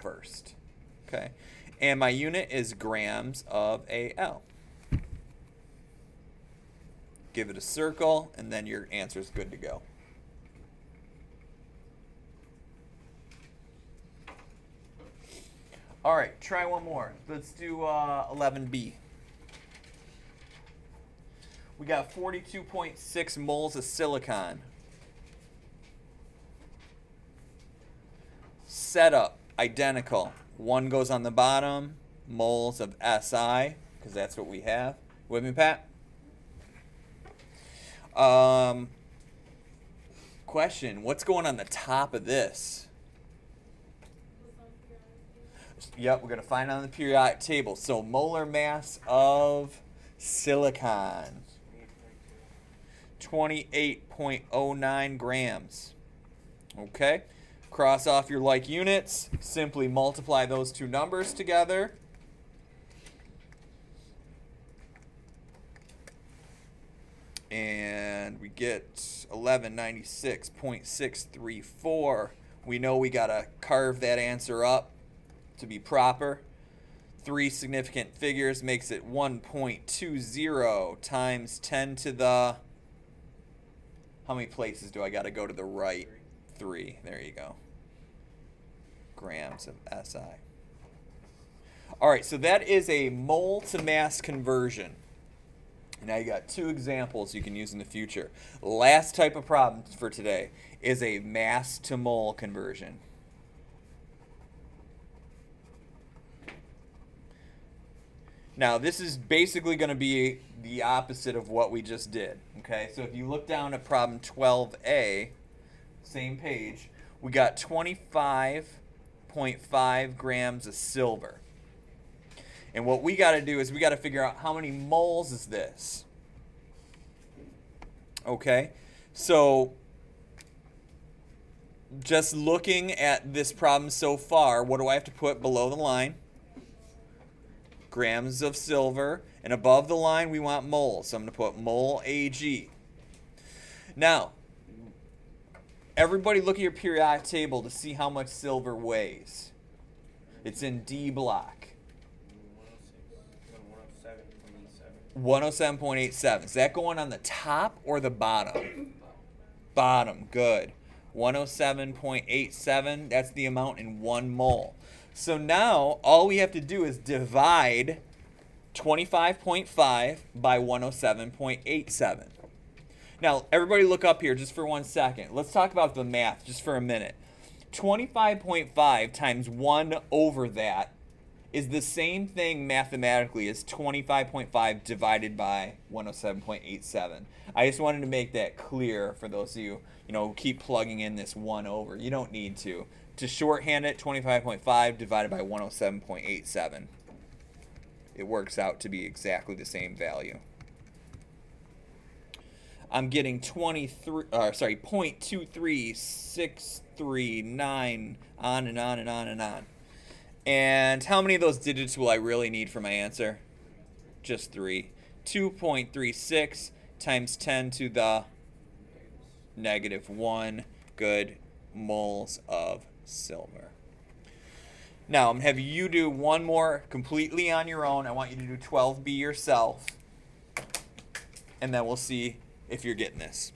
first. Okay. And my unit is grams of AL. Give it a circle, and then your answer is good to go. All right, try one more. Let's do uh, 11B. We got 42.6 moles of silicon. Setup, identical. One goes on the bottom, moles of Si, because that's what we have. With me, Pat? Um, question, what's going on the top of this? Yep, we're going to find on the periodic table. So molar mass of silicon. 28.09 grams. Okay. Cross off your like units. Simply multiply those two numbers together. And we get 1196.634. We know we got to carve that answer up to be proper. Three significant figures makes it 1.20 times 10 to the... How many places do I got to go to the right? Three. There you go. Grams of SI. All right, so that is a mole to mass conversion. Now you got two examples you can use in the future. Last type of problem for today is a mass to mole conversion. Now, this is basically going to be the opposite of what we just did. Okay, so if you look down at problem 12a, same page, we got 25.5 grams of silver. And what we got to do is we got to figure out how many moles is this. Okay, so just looking at this problem so far, what do I have to put below the line? grams of silver. And above the line, we want moles. So I'm going to put mole AG. Now, everybody look at your periodic table to see how much silver weighs. It's in D block. 107.87. Is that going on the top or the bottom? Bottom. Good. 107.87. That's the amount in one mole. So now all we have to do is divide 25.5 by 107.87. Now, everybody look up here just for one second. Let's talk about the math just for a minute. 25.5 times 1 over that is the same thing mathematically as 25.5 divided by 107.87. I just wanted to make that clear for those of you, you know, keep plugging in this 1 over. You don't need to to shorthand it, 25.5 divided by 107.87. It works out to be exactly the same value. I'm getting 23, uh, sorry, 0.23639 on and on and on and on. And how many of those digits will I really need for my answer? Just three. 2.36 times 10 to the negative 1 good moles of silver. Now, I'm going to have you do one more completely on your own. I want you to do 12B yourself. And then we'll see if you're getting this.